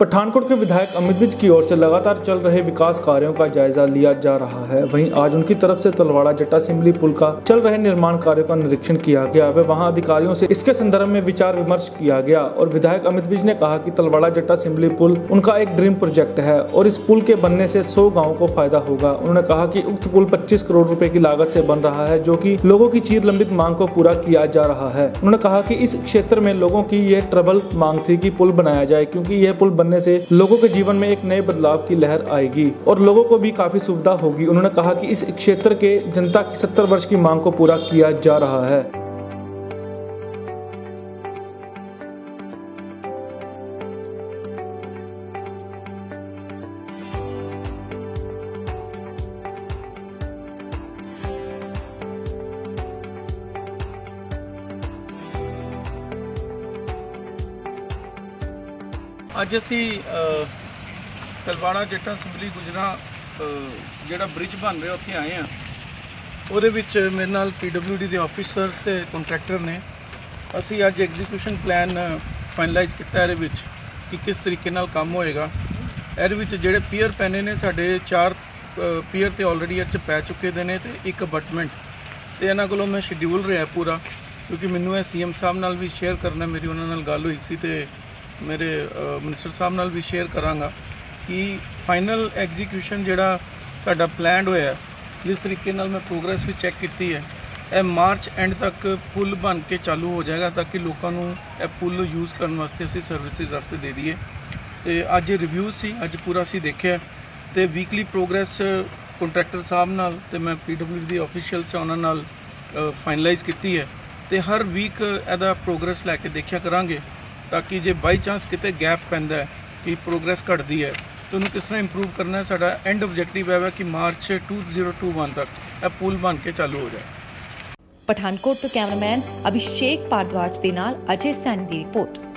पठानकोट के विधायक अमित विज की ओर से लगातार चल रहे विकास कार्यों का जायजा लिया जा रहा है। वहीं आज उनकी तरफ़ से तलवाड़ा जट्टा सिमली पुल का चल रहे निर्माण कार्यों का निरीक्षण किया गया व वहाँ अधिकारियों से इसके संदर्भ में विचार विमर्श किया गया और विधायक अमित विज ने कहा कि तलवाड़ा जट्टा सिमली पुल उनका एक ड्रीम प्रोजेक्ट है और इस पुल के बनने से सौ गाँव को फ़ायदा होगा। उन्होंने कहा की उक्त पुल 25 करोड़ रूपए की लागत से बन रहा है, जो की लोगों की चीर लंबित मांग को पूरा किया जा रहा है। उन्होंने कहा की इस क्षेत्र में लोगों की यह ट्रबल मांग थी की पुल बनाया जाए, क्यूँकी यह पुल बनने से लोगों के जीवन में एक नए बदलाव की लहर आएगी और लोगों को भी काफी सुविधा होगी उन्होंने कहा कि इस क्षेत्र के जनता की सत्तर वर्ष की मांग को पूरा किया जा रहा है ਅੱਜ ਅਸੀਂ ਤਲਵਾੜਾ ਜੱਟਾਂ ਸਿੰਬਲੀ ਗੁਜਰਾ ਜਿਹੜਾ ਬ੍ਰਿਜ ਬਣ ਰਿਹਾ ਉੱਥੇ ਆਏ ਆ ਉਹਦੇ ਵਿੱਚ ਮੇਰੇ ਨਾਲ ਪੀਡਬਲਯੂਡੀ ਦੇ ਆਫੀਸਰਸ ਤੇ ਕੰਟਰੈਕਟਰ ਨੇ। ਅਸੀਂ ਅੱਜ ਐਗਜ਼ੀਕਿਊਸ਼ਨ ਪਲਾਨ ਫਾਈਨਲਾਈਜ਼ ਕੀਤਾ ਇਹਦੇ ਵਿੱਚ ਕਿ ਕਿਸ ਤਰੀਕੇ ਨਾਲ ਕੰਮ ਹੋਏਗਾ। ਇਹਦੇ ਵਿੱਚ ਜਿਹੜੇ ਪੀਅਰ ਪੈਨੇ ਨੇ, ਸਾਡੇ ਚਾਰ ਪੀਅਰ ਤੇ ਆਲਰੇਡੀ ਇਹ 'ਚ ਪੈ ਚੁੱਕੇ ਦੇ ਨੇ ਤੇ ਇੱਕ ਅਬਟਮੈਂਟ ਤੇ ਇਹਨਾਂ ਕੋਲੋਂ ਮੈਂ ਸ਼ਡਿਊਲ ਰਿਹਾ ਪੂਰਾ, ਕਿਉਂਕਿ ਮੈਨੂੰ ਇਹ ਸੀਐਮ ਸਾਹਿਬ ਨਾਲ ਵੀ ਸ਼ੇਅਰ ਕਰਨਾ, ਮੇਰੀ ਉਹਨਾਂ ਨਾਲ ਗੱਲ ਹੋਈ ਸੀ ਤੇ ਮੇਰੇ ਮਿਨਿਸਟਰ ਸਾਹਿਬ ਨਾਲ ਵੀ ਸ਼ੇਅਰ ਕਰਾਂਗਾ ਕਿ ਫਾਈਨਲ ਐਗਜ਼ੀਕਿਊਸ਼ਨ ਜਿਹੜਾ ਸਾਡਾ ਪਲਾਨਡ ਹੋਇਆ, ਜਿਸ ਤਰੀਕੇ ਨਾਲ ਮੈਂ ਪ੍ਰੋਗਰੈਸ ਵੀ ਚੈੱਕ ਕੀਤੀ ਹੈ, ਇਹ ਮਾਰਚ ਐਂਡ ਤੱਕ ਪੁਲ ਬਣ ਕੇ ਚਾਲੂ ਹੋ ਜਾਏਗਾ ਤਾਂ ਕਿ ਲੋਕਾਂ ਨੂੰ ਇਹ ਪੁਲ ਯੂਜ਼ ਕਰਨ ਵਾਸਤੇ ਅਸੀਂ ਸਰਵਿਸਿਜ਼ ਵਾਸਤੇ ਦੇ ਦਈਏ। ਤੇ ਅੱਜ ਰਿਵਿਊ ਸੀ, ਅੱਜ ਪੂਰਾ ਅਸੀਂ ਦੇਖਿਆ। ਤੇ ਵੀਕਲੀ ਪ੍ਰੋਗਰੈਸ ਕੰਟਰੈਕਟਰ ਸਾਹਿਬ ਨਾਲ ਤੇ ਮੈਂ ਪੀਡਬਲਯੂ ਦੀ ਅਫੀਸ਼ੀਅਲਸ ਉਹਨਾਂ ਨਾਲ ਫਾਈਨਲਾਈਜ਼ ਕੀਤੀ ਹੈ। ਤੇ ਹਰ ਵੀਕ ਇਹਦਾ ਪ੍ਰੋਗਰੈਸ ਲੈ ਕੇ ਦੇਖਿਆ ਕਰਾਂਗੇ। ਤਾਂ ਕਿ ਜੇ ਬਾਈ ਚਾਂਸ ਕਿਤੇ ਗੈਪ ਪੈਂਦਾ ਹੈ, ਕਿ ਪ੍ਰੋਗਰੈਸ ਘਟਦੀ ਹੈ, ਤਾਂ ਉਹਨੂੰ ਕਿਸ ਤਰ੍ਹਾਂ ਇੰਪਰੂਵ ਕਰਨਾ ਹੈ, ਸਾਡਾ ਐਂਡ ਆਬਜੈਕਟਿਵ ਹੈ ਕਿ ਮਾਰਚ 2021 ਤੱਕ ਇਹ ਪੁਲ ਬਣ ਕੇ ਚਾਲੂ ਹੋ ਜਾਏ। ਪਠਾਨਕੋਟ ਤੋਂ ਕੈਮਰਾਮੈਨ ਅਭਿਸ਼ੇਕ ਭਾਰਦਵਾਜ ਦੇ ਨਾਲ ਅਜੇ ਸੈਨ ਦੀ ਰਿਪੋਰਟ।